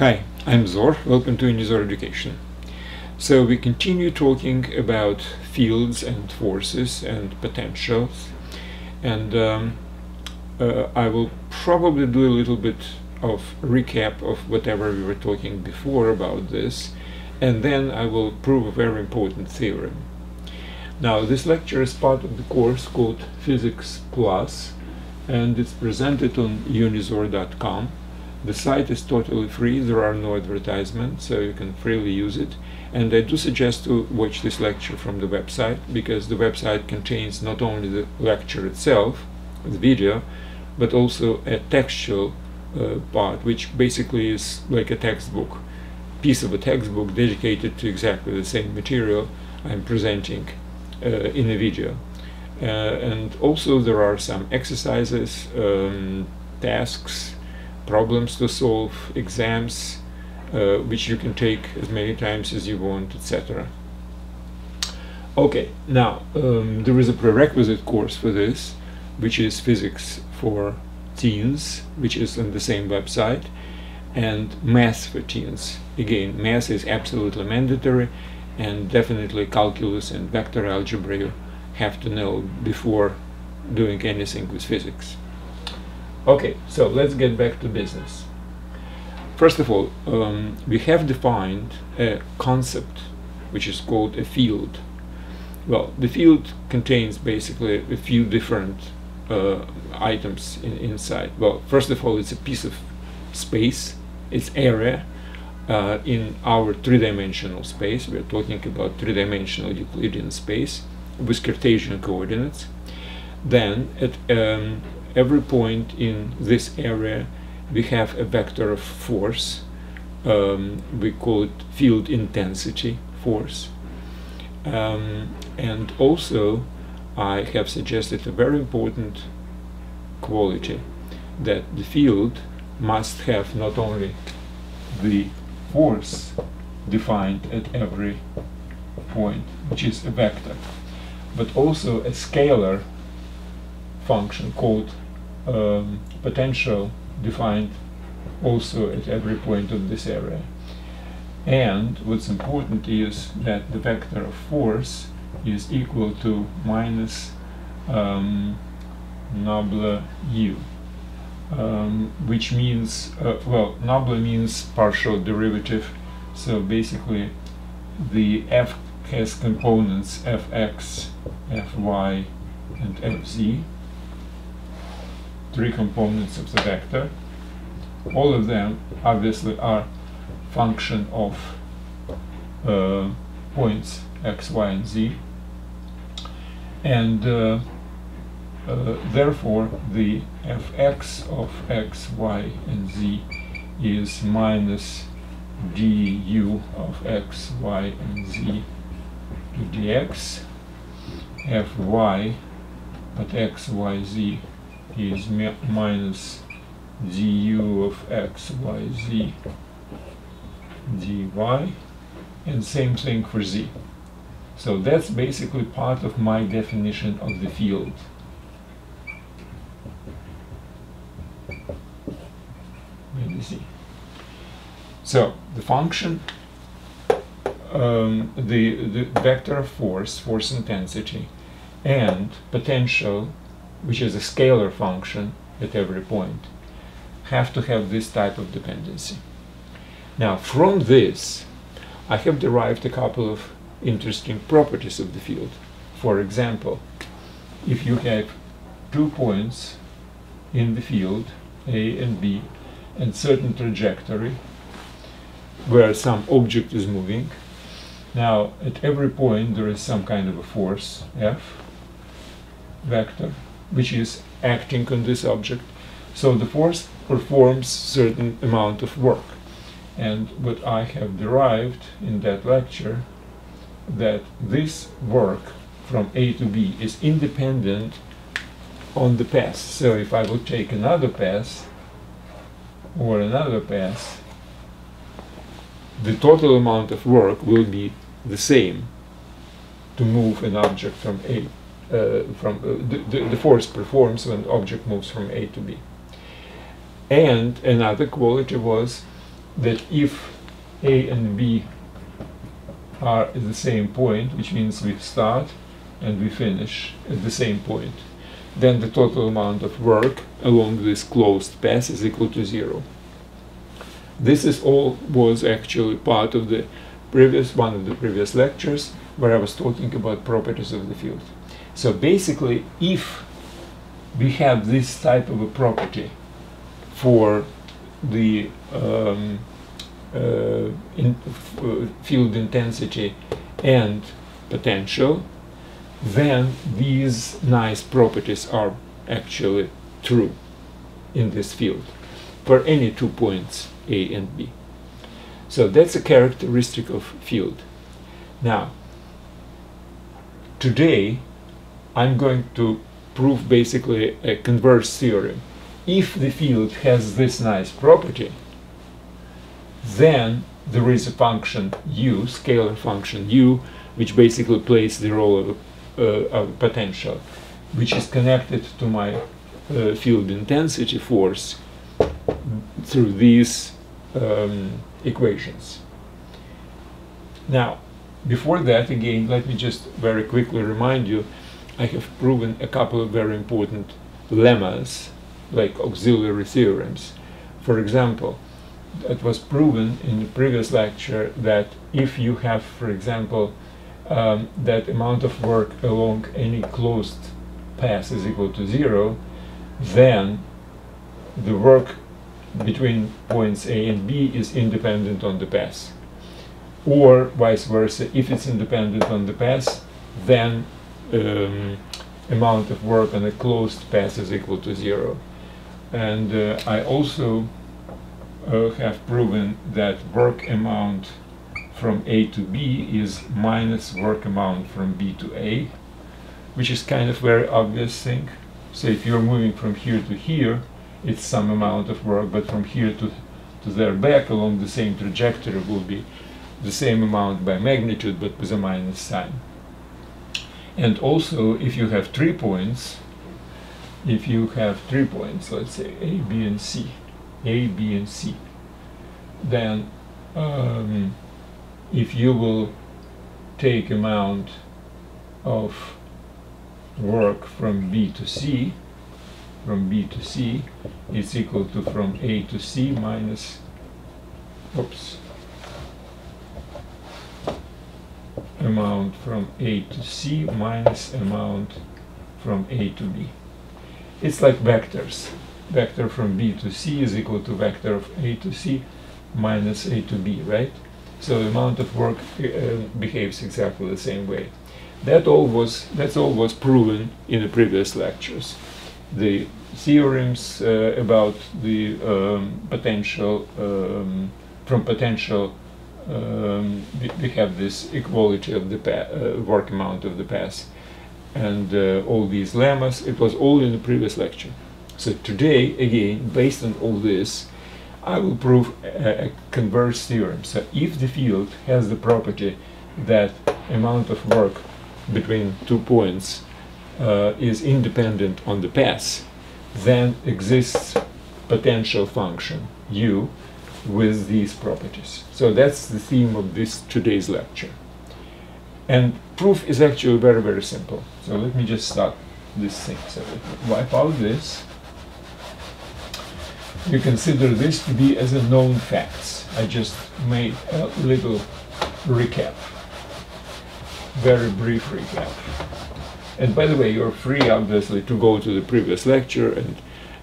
Hi, I'm Zor. Welcome to Unizor Education. So we continue talking about fields and forces and potentials, and um, uh, I will probably do a little bit of recap of whatever we were talking before about this, and then I will prove a very important theorem. Now, this lecture is part of the course called Physics Plus, and it's presented on unizor.com the site is totally free, there are no advertisements, so you can freely use it. And I do suggest to watch this lecture from the website, because the website contains not only the lecture itself, the video, but also a textual uh, part, which basically is like a textbook, piece of a textbook dedicated to exactly the same material I'm presenting uh, in a video. Uh, and also there are some exercises, um, tasks, problems to solve, exams, uh, which you can take as many times as you want, etc. Okay, now um, there is a prerequisite course for this, which is physics for teens, which is on the same website, and math for teens. Again, math is absolutely mandatory, and definitely calculus and vector algebra you have to know before doing anything with physics. Okay, so let's get back to business. First of all, um, we have defined a concept which is called a field. Well, the field contains basically a few different uh, items in, inside. Well, first of all, it's a piece of space, it's area uh, in our three-dimensional space. We're talking about three-dimensional Euclidean space with Cartesian coordinates. Then at um, every point in this area we have a vector of force um, we call it field intensity force. Um, and also I have suggested a very important quality that the field must have not only the force defined at every point which is a vector but also a scalar function called um, potential defined also at every point of this area. And what's important is that the vector of force is equal to minus um, nabla u, um, which means, uh, well, nabla means partial derivative, so basically the f has components fx, fy, and fz, three components of the vector. All of them obviously are function of uh, points x, y, and z. And uh, uh, therefore the fx of x, y, and z is minus du of x, y, and z to dx. fy at x, y, z is minus du of x, y, z, dy, and same thing for z. So that's basically part of my definition of the field. Let me see. So the function, um, the, the vector of force, force intensity, and potential which is a scalar function at every point, have to have this type of dependency. Now, from this, I have derived a couple of interesting properties of the field. For example, if you have two points in the field, A and B, and certain trajectory where some object is moving, now at every point there is some kind of a force, F, vector, which is acting on this object. So the force performs certain amount of work. And what I have derived in that lecture, that this work from A to B is independent on the path. So if I would take another path or another path, the total amount of work will be the same to move an object from A from uh, the, the force performs when object moves from A to B. And another quality was that if A and B are at the same point, which means we start and we finish at the same point, then the total amount of work along this closed path is equal to zero. This is all was actually part of the previous one of the previous lectures where I was talking about properties of the field. So basically, if we have this type of a property for the um, uh, in uh, field intensity and potential, then these nice properties are actually true in this field for any two points A and B. So that's a characteristic of field. Now, today I'm going to prove basically a converse theorem. If the field has this nice property, then there is a function u, scalar function u, which basically plays the role of, uh, of potential, which is connected to my uh, field intensity force through these um, equations. Now, before that, again, let me just very quickly remind you, I have proven a couple of very important lemmas, like auxiliary theorems. For example, it was proven in the previous lecture that if you have, for example, um, that amount of work along any closed path is equal to zero, then the work between points A and B is independent on the path. Or vice versa, if it's independent on the path, then um, amount of work on a closed path is equal to zero. And uh, I also uh, have proven that work amount from A to B is minus work amount from B to A, which is kind of very obvious thing. So if you're moving from here to here, it's some amount of work, but from here to, to there back along the same trajectory will be the same amount by magnitude, but with a minus sign. And also, if you have three points, if you have three points, let's say A, B, and C, A, B, and C, then um, if you will take amount of work from B to C, from B to C is equal to from A to C minus, oops, amount from A to C minus amount from A to B. It's like vectors. Vector from B to C is equal to vector of A to C minus A to B, right? So the amount of work uh, behaves exactly the same way. That all was that's all was proven in the previous lectures. The theorems uh, about the um, potential um, from potential um, we, we, have this equality of the uh, work amount of the path and uh, all these lemmas. It was all in the previous lecture. So today, again, based on all this, I will prove a, a converse theorem. So if the field has the property that amount of work between two points uh, is independent on the path, then exists potential function u with these properties. So that's the theme of this today's lecture. And proof is actually very, very simple. So let me just start this thing. So wipe out this. You consider this to be as a known facts. I just made a little recap. Very brief recap. And by the way, you're free, obviously, to go to the previous lecture, and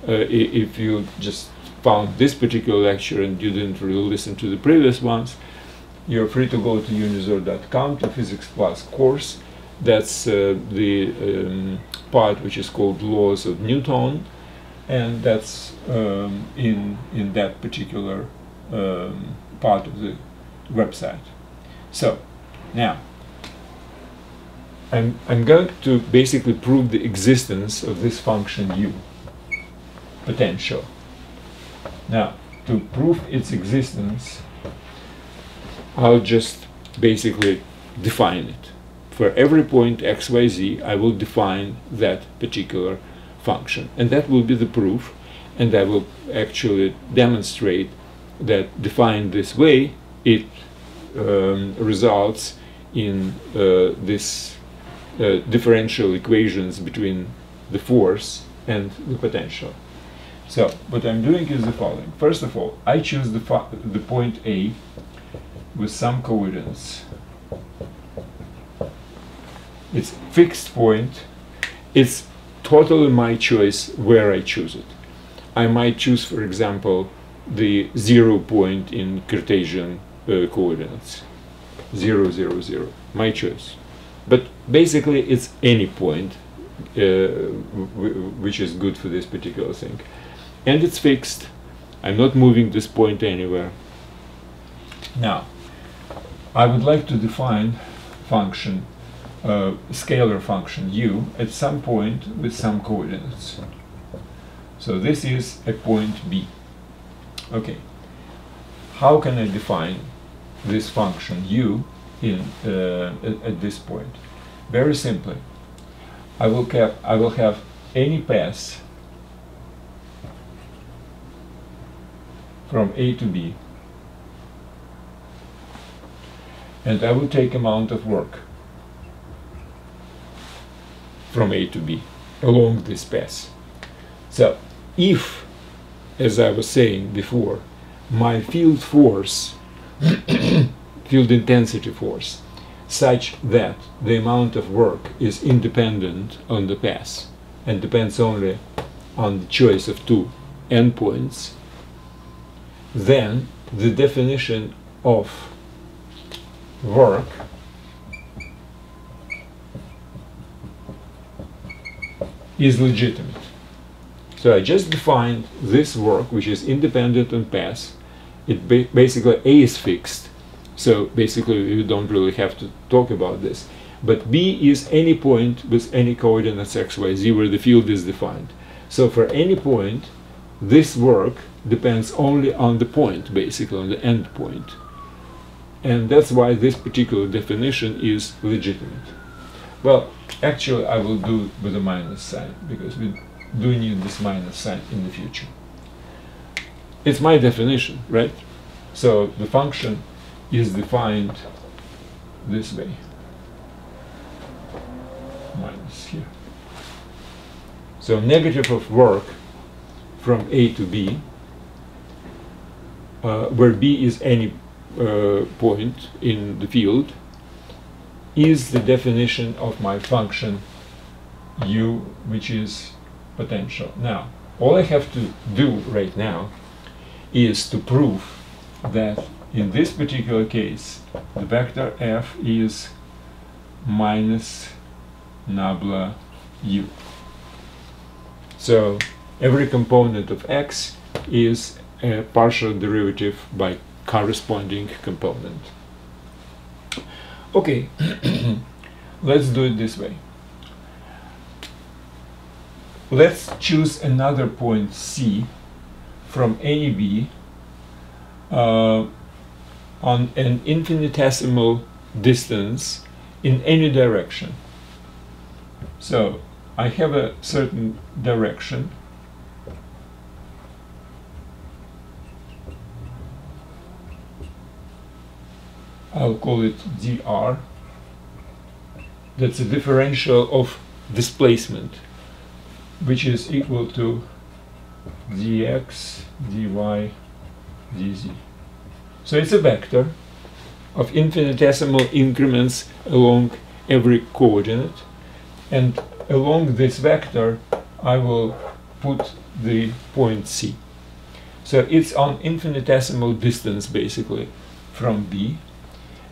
uh, if you just found this particular lecture and you didn't really listen to the previous ones, you're free to go to unizor.com to Physics Plus course. That's uh, the um, part which is called Laws of Newton, and that's um, in in that particular um, part of the website. So now I'm, I'm going to basically prove the existence of this function u, potential. Now, to prove its existence, I'll just basically define it. For every point x, y, z, I will define that particular function. And that will be the proof, and I will actually demonstrate that defined this way, it um, results in uh, this uh, differential equations between the force and the potential. So what I'm doing is the following. First of all, I choose the, the point A with some coordinates. It's fixed point. It's totally my choice where I choose it. I might choose, for example, the zero point in Cartesian uh, coordinates. Zero, zero, zero. My choice. But basically, it's any point uh, which is good for this particular thing. And it's fixed. I'm not moving this point anywhere. Now, I would like to define function, uh, scalar function u at some point with some coordinates. So this is a point B. Okay. How can I define this function u in uh, at, this point? Very simply, I will have I will have any path from A to B and I will take amount of work from A to B along this path. So if, as I was saying before, my field force, field intensity force, such that the amount of work is independent on the path and depends only on the choice of two endpoints, then the definition of work is legitimate. So I just defined this work, which is independent on path. It ba basically A is fixed, so basically you don't really have to talk about this. But B is any point with any coordinates x, y, z where the field is defined. So for any point, this work depends only on the point, basically, on the end point. And that's why this particular definition is legitimate. Well, actually I will do it with a minus sign, because we do need this minus sign in the future. It's my definition, right? So the function is defined this way. Minus here. So negative of work from A to B uh, where B is any uh, point in the field, is the definition of my function u, which is potential. Now, all I have to do right now is to prove that in this particular case, the vector f is minus nabla u. So every component of x is a partial derivative by corresponding component. Okay, let's do it this way. Let's choose another point C from any B uh, on an infinitesimal distance in any direction. So I have a certain direction I'll call it dr. That's a differential of displacement, which is equal to dx, dy, dz. So it's a vector of infinitesimal increments along every coordinate. And along this vector, I will put the point C. So it's on infinitesimal distance, basically, from B.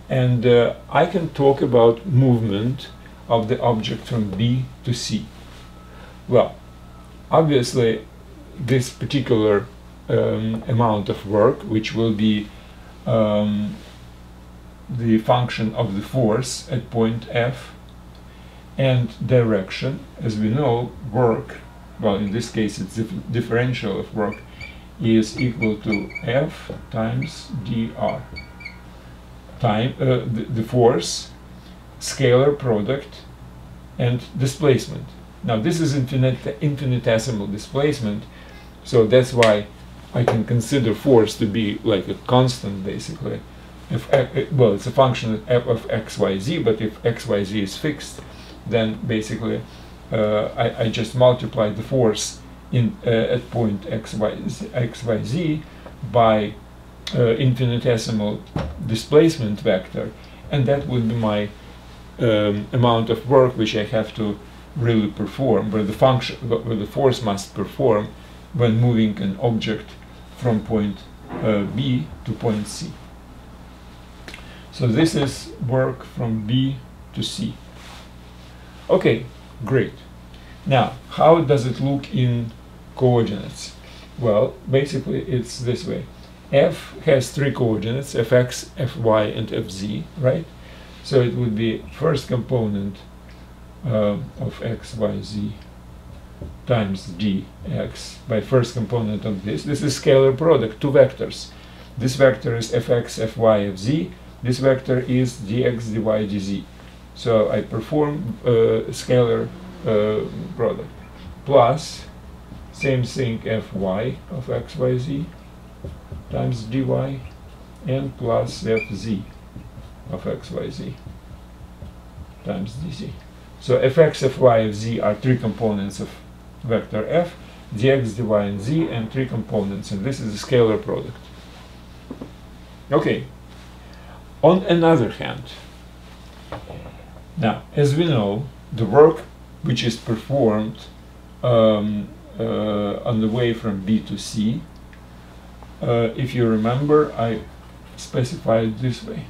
And uh, I can talk about movement of the object from B to C. Well, obviously, this particular um, amount of work, which will be um, the function of the force at point F, and direction, as we know, work, well, in this case, it's dif differential of work, is equal to F times dr time, uh, the, the force, scalar product, and displacement. Now this is infinite, infinitesimal displacement, so that's why I can consider force to be like a constant basically. If uh, well, it's a function of, of x, y, z, but if x, y, z is fixed, then basically uh, I, I just multiply the force in uh, at point x, y, z, x, y, z by uh, infinitesimal displacement vector, and that would be my um, amount of work which I have to really perform, where the function, where the force must perform when moving an object from point uh, B to point C. So this is work from B to C. Okay, great. Now, how does it look in coordinates? Well, basically it's this way. F has three coordinates, fx, fy, and fz, right? So it would be first component uh, of x, y, z times dx by first component of this. This is scalar product, two vectors. This vector is fx, fy, fz. This vector is dx, dy, dz. So I perform uh, scalar uh, product plus same thing fy of x, y, z times dy and plus fz of x, y, z times dz. So fx, fy, fz are three components of vector f, dx, dy, and z, and three components, and this is a scalar product. Okay. On another hand, now, as we know, the work which is performed um, uh, on the way from B to C, uh, if you remember, I specified it this way.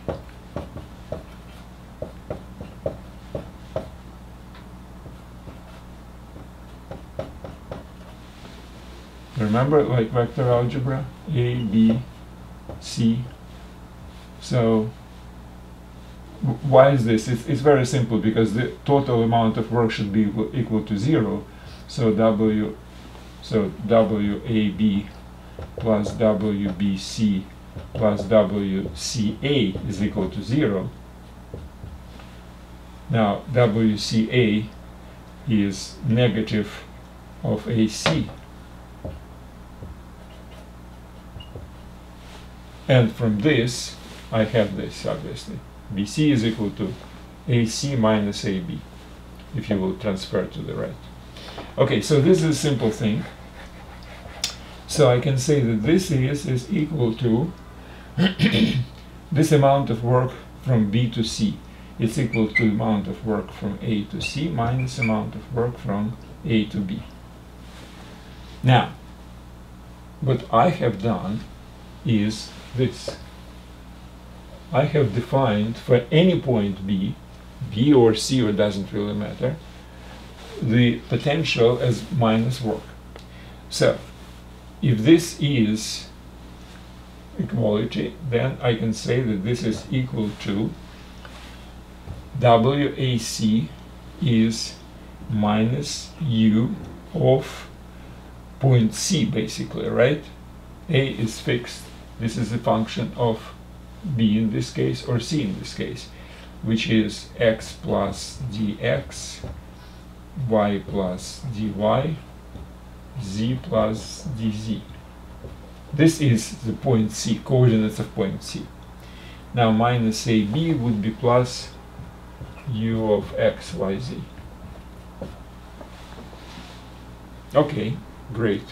Remember, like vector algebra, A, B, C. So, why is this? It's, it's very simple because the total amount of work should be equal, equal to zero. So W, so WAB plus WBC plus WCA is equal to zero. Now WCA is negative of AC. And from this, I have this, obviously. BC is equal to AC minus AB, if you will transfer to the right. Okay, so this is a simple thing. So I can say that this is, is equal to this amount of work from B to C. It's equal to amount of work from A to C minus amount of work from A to B. Now, what I have done is this. I have defined for any point B, B or C, or doesn't really matter, the potential as minus work. So, if this is equality, then I can say that this is equal to WAC is minus U of point C, basically, right? A is fixed this is a function of b in this case or c in this case, which is x plus dx, y plus dy, z plus dz. This is the point C, coordinates of point C. Now minus AB would be plus u of x, y, z. Okay, great.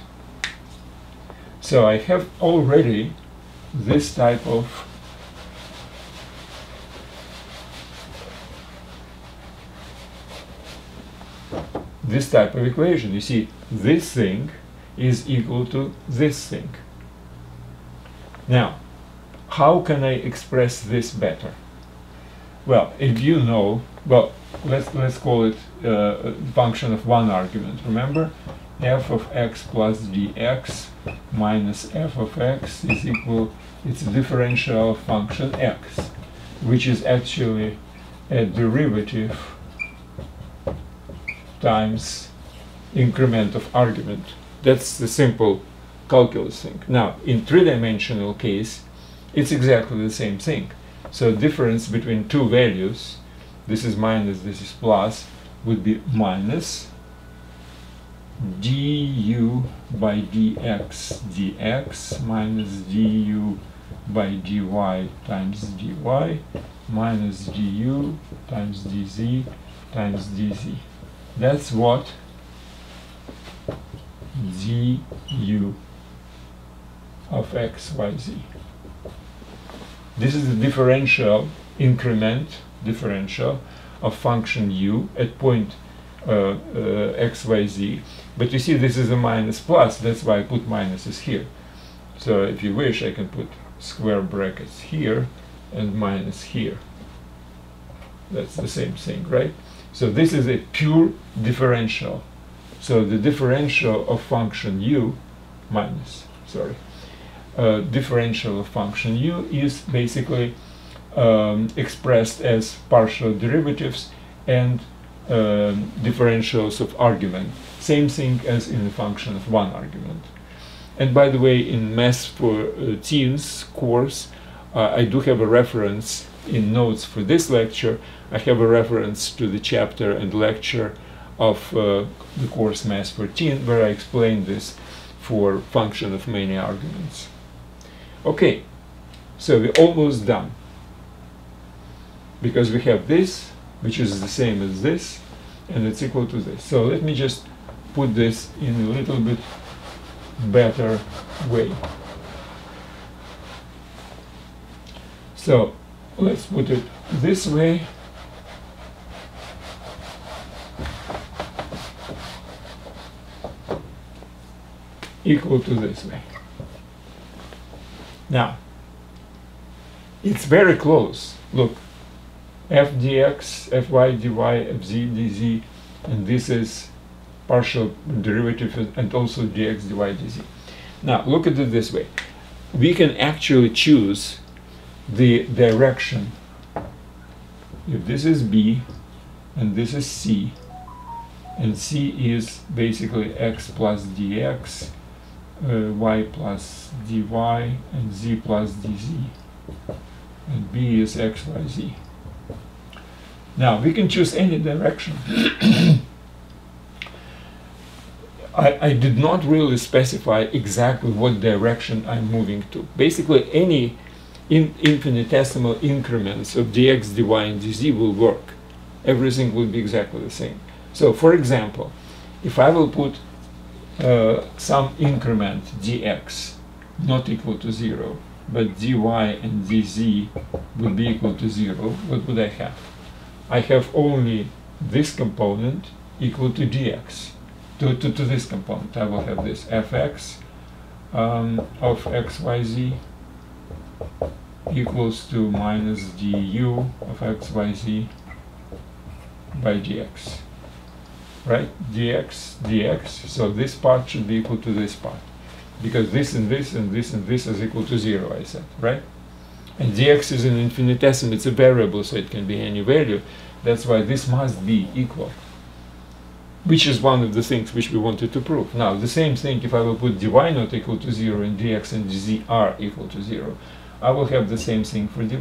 So I have already this type of this type of equation. You see, this thing is equal to this thing. Now, how can I express this better? Well, if you know, well, let's let's call it uh, a function of one argument. Remember, f of x plus dx minus f of x is equal, it's a differential function x, which is actually a derivative times increment of argument. That's the simple calculus thing. Now, in three-dimensional case, it's exactly the same thing. So difference between two values, this is minus, this is plus, would be minus du by dx dx minus du by dy times dy minus du times dz times dz. That's what du of x, y, z. This is the differential increment differential of function u at point uh, uh, x, y, z. But you see this is a minus plus, that's why I put minuses here. So if you wish I can put square brackets here and minus here. That's the same thing, right? So this is a pure differential. So the differential of function u minus, sorry, uh, differential of function u is basically um, expressed as partial derivatives and um, differentials of argument. Same thing as in the function of one argument. And by the way, in Math for uh, Teens course, uh, I do have a reference in notes for this lecture. I have a reference to the chapter and lecture of uh, the course for Teens where I explain this for function of many arguments. Okay, so we're almost done because we have this which is the same as this and it's equal to this. So let me just put this in a little bit better way. So let's put it this way. equal to this way. Now, it's very close. Look, f dx, fy dy, fz dz, and this is partial derivative and also dx dy dz. Now look at it this way. We can actually choose the direction. If this is b and this is c, and c is basically x plus dx, uh, y plus dy, and z plus dz, and b is x, y, z. Now we can choose any direction. I, I did not really specify exactly what direction I'm moving to. Basically any in infinitesimal increments of dx, dy, and dz will work. Everything will be exactly the same. So for example, if I will put uh, some increment dx not equal to 0, but dy and dz will be equal to 0, what would I have? I have only this component equal to dx. To, to, to this component, I will have this fx um, of xyz equals to minus du of xyz by dx. Right? dx, dx. So this part should be equal to this part. Because this and this and this and this is equal to 0, I said. Right? And dx is an infinitesimal, it's a variable, so it can be any value. That's why this must be equal, which is one of the things which we wanted to prove. Now, the same thing, if I will put dy not equal to 0 and dx and dz are equal to 0, I will have the same thing for dy.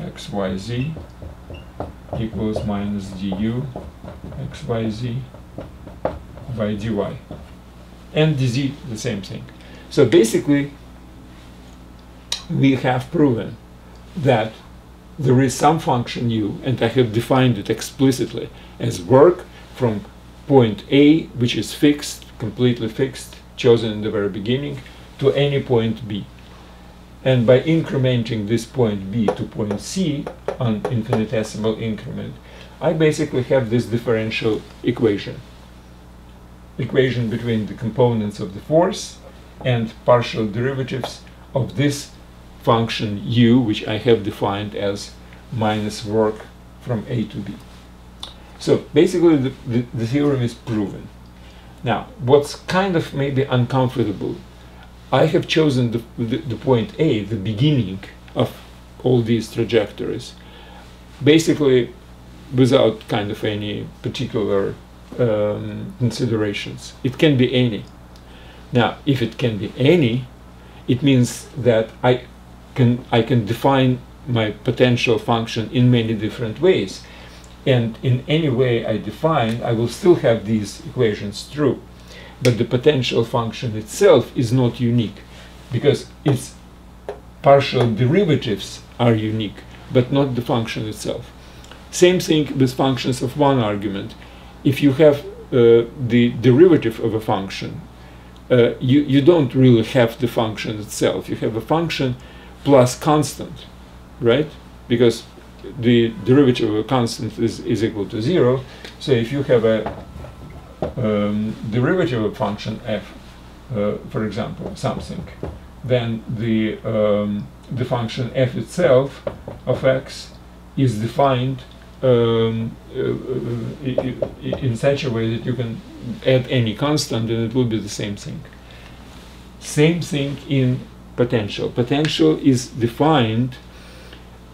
xyz equals minus du xyz by dy. And dz, the same thing. So basically, we have proven that there is some function u, and I have defined it explicitly as work from point A, which is fixed, completely fixed, chosen in the very beginning, to any point B. And by incrementing this point B to point C on infinitesimal increment, I basically have this differential equation. Equation between the components of the force and partial derivatives of this function u, which I have defined as minus work from A to B. So basically the, the, the theorem is proven. Now, what's kind of maybe uncomfortable, I have chosen the, the, the point A, the beginning of all these trajectories, basically without kind of any particular um, considerations. It can be any. Now, if it can be any, it means that I can I can define my potential function in many different ways. And in any way I define, I will still have these equations true. But the potential function itself is not unique because its partial derivatives are unique, but not the function itself. Same thing with functions of one argument. If you have uh, the derivative of a function, uh, you, you don't really have the function itself. You have a function plus constant, right? Because the derivative of a constant is, is equal to zero. So if you have a um, derivative of function f, uh, for example, something, then the um, the function f itself of x is defined um, uh, uh in such a way that you can add any constant and it will be the same thing. Same thing in potential. Potential is defined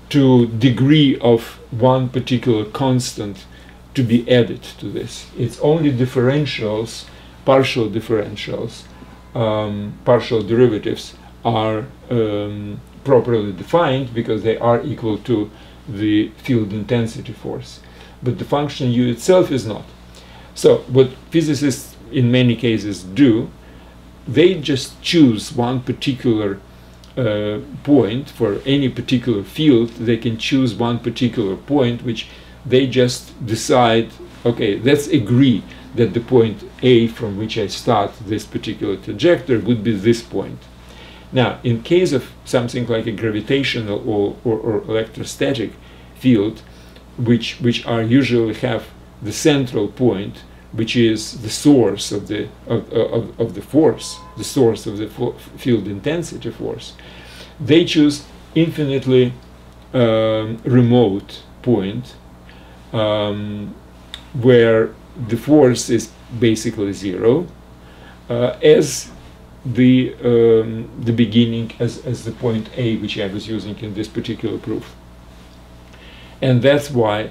to degree of one particular constant to be added to this. It's only differentials, partial differentials, um, partial derivatives are um, properly defined because they are equal to the field intensity force. But the function u itself is not. So what physicists in many cases do, they just choose one particular uh, point for any particular field. They can choose one particular point which they just decide, okay, let's agree that the point A from which I start this particular trajectory would be this point. Now, in case of something like a gravitational or, or, or electrostatic field, which, which are usually have the central point, which is the source of the, of, of, of the force, the source of the field intensity force, they choose infinitely um, remote point um, where the force is basically zero uh, as the um, the beginning as, as the point A which I was using in this particular proof. And that's why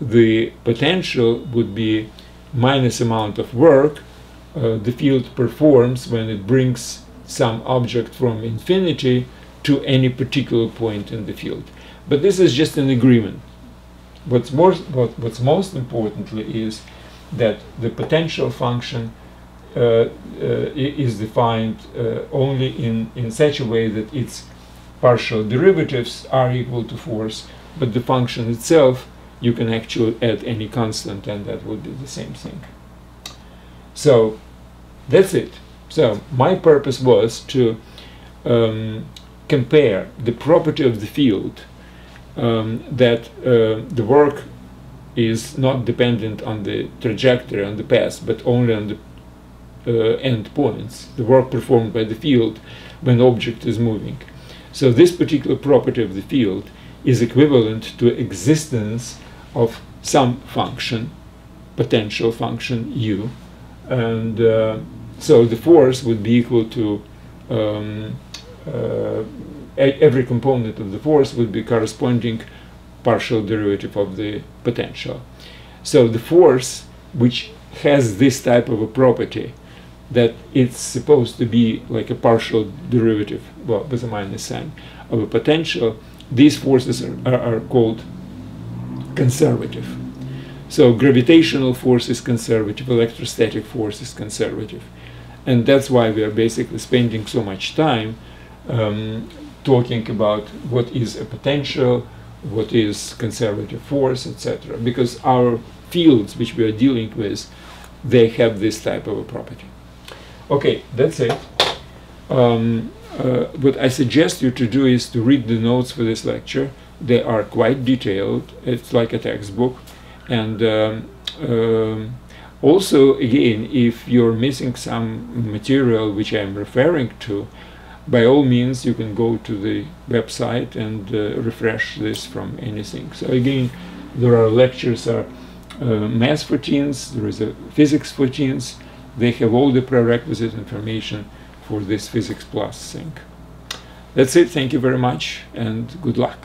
the potential would be minus amount of work uh, the field performs when it brings some object from infinity to any particular point in the field. But this is just an agreement. What's, more, what, what's most importantly is that the potential function uh, uh, is defined uh, only in, in such a way that its partial derivatives are equal to force, but the function itself you can actually add any constant and that would be the same thing. So that's it. So my purpose was to um, compare the property of the field um, that uh, the work is not dependent on the trajectory on the path but only on the uh, end points, the work performed by the field when object is moving. So this particular property of the field is equivalent to existence of some function, potential function u, and uh, so the force would be equal to um, uh, every component of the force would be corresponding partial derivative of the potential. So the force which has this type of a property that it's supposed to be like a partial derivative, well, with a minus sign, of a potential, these forces are, are, are called conservative. So gravitational force is conservative, electrostatic force is conservative. And that's why we are basically spending so much time um, talking about what is a potential, what is conservative force, etc. Because our fields which we are dealing with, they have this type of a property. Okay, that's it. Um, uh, what I suggest you to do is to read the notes for this lecture. They are quite detailed. It's like a textbook. And um, um, also, again, if you're missing some material which I'm referring to, by all means, you can go to the website and uh, refresh this from anything. So again, there are lectures, are uh, math for teens, there is a physics for teens, they have all the prerequisite information for this physics plus thing. That's it. Thank you very much and good luck.